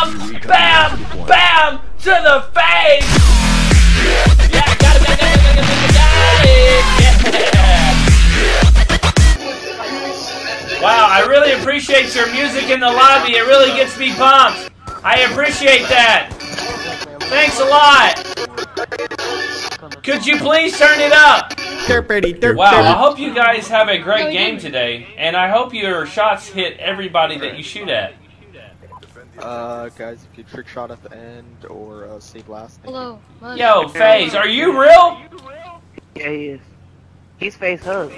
Bam! Bam! Bam! To the face! Yeah, got it, got it, got it, got it, got it, yeah! Wow, I really appreciate your music in the lobby. It really gets me pumped. I appreciate that. Thanks a lot. Could you please turn it up? Wow, I hope you guys have a great game today, and I hope your shots hit everybody that you shoot at. Uh, guys, if you trick shot at the end or uh, save last. thank you. Hello. Mud. Yo, FaZe, are you real? Yeah, he is. He's face hug.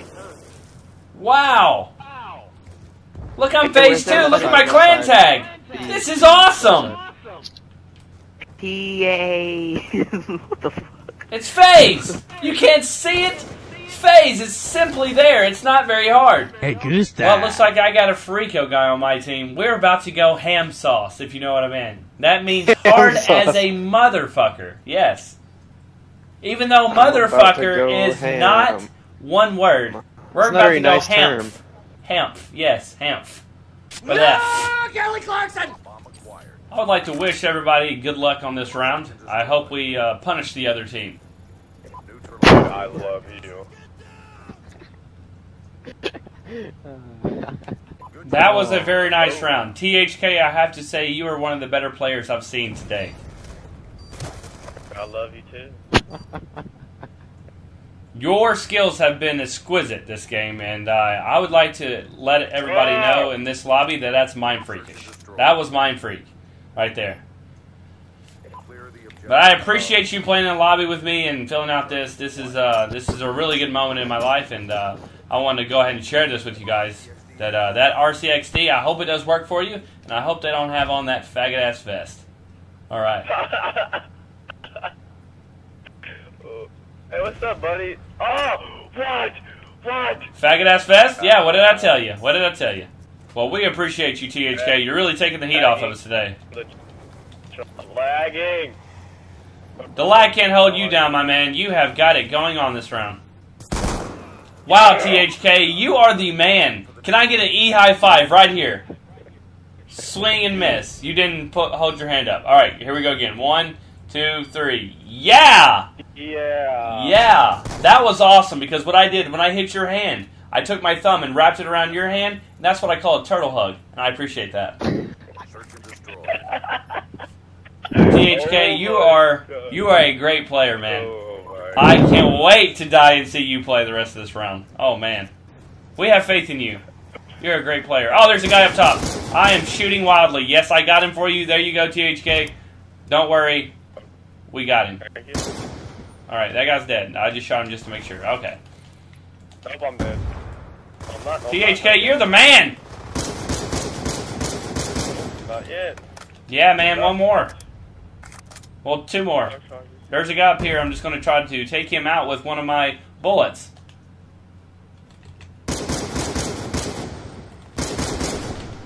Wow. Look, I'm FaZe too. Look at my clan tag. This is awesome. T A. what the fuck? It's FaZe. You can't see it. FaZe is simply there. It's not very hard. Hey, gusta. Well, it looks like I got a Freako guy on my team. We're about to go ham sauce, if you know what I mean. That means hard as a motherfucker. Yes. Even though I'm about to motherfucker is ham. not one word. We're It's about not very to go nice hamp. term. Hamp. Yes, hamp. But F. Kelly Clarkson! I would like to wish everybody good luck on this round. I hope we uh, punish the other team. I love you. That was a very nice round. THK, I have to say, you are one of the better players I've seen today. I love you too. Your skills have been exquisite this game, and uh, I would like to let everybody know in this lobby that that's mind freakish. That was mind freak, right there. But I appreciate you playing in the lobby with me and filling out this. This is uh, this is a really good moment in my life, and uh, I wanted to go ahead and share this with you guys. That uh, that RCXD, I hope it does work for you, and I hope they don't have on that faggot ass vest. All right. hey, what's up, buddy? Oh, what? What? Faggot ass vest? Yeah, what did I tell you? What did I tell you? Well, we appreciate you, THK. You're really taking the heat off of us today. The lagging. The lag can't hold you down, my man. You have got it going on this round. Wow, THK, you are the man. Can I get an E high five right here? Swing and miss. You didn't put hold your hand up. All right, here we go again. One, two, three. Yeah, Yeah. yeah. That was awesome because what I did when I hit your hand, I took my thumb and wrapped it around your hand. And that's what I call a turtle hug, and I appreciate that. THK, you are you are a great player, man. I can't wait to die and see you play the rest of this round. Oh man, we have faith in you. You're a great player. Oh, there's a guy up top. I am shooting wildly. Yes, I got him for you. There you go, THK. Don't worry, we got him. All right, that guy's dead. I just shot him just to make sure. Okay, Nope, I'm dead. I'm not, I'm THK, you're the man. Not, not yet. Yeah, man. One more. Well, two more. There's a guy up here. I'm just going to try to take him out with one of my bullets.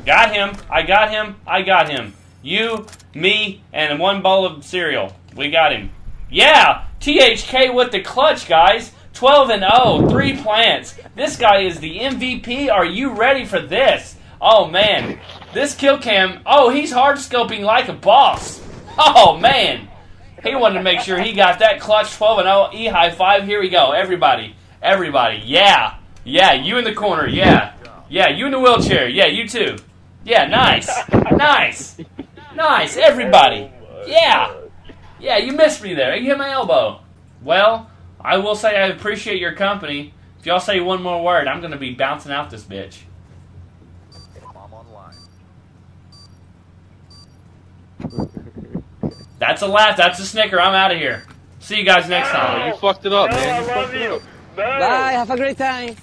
Got him. I got him. I got him. You, me, and one bowl of cereal. We got him. Yeah! THK with the clutch, guys. 12 and 0, three plants. This guy is the MVP. Are you ready for this? Oh man, this kill cam. Oh, he's hard scoping like a boss. Oh man, he wanted to make sure he got that clutch 12 and 0 E high five. Here we go, everybody, everybody. Yeah, yeah, you in the corner. Yeah, yeah, you in the wheelchair. Yeah, you too. Yeah, nice, nice, nice. Everybody. Yeah, yeah. You missed me there. You hit my elbow. Well, I will say I appreciate your company. If y'all say one more word, I'm gonna be bouncing out this bitch. That's a laugh. That's a snicker. I'm out of here. See you guys next time. You fucked it up, no, man. You love you. No. Bye. Have a great time.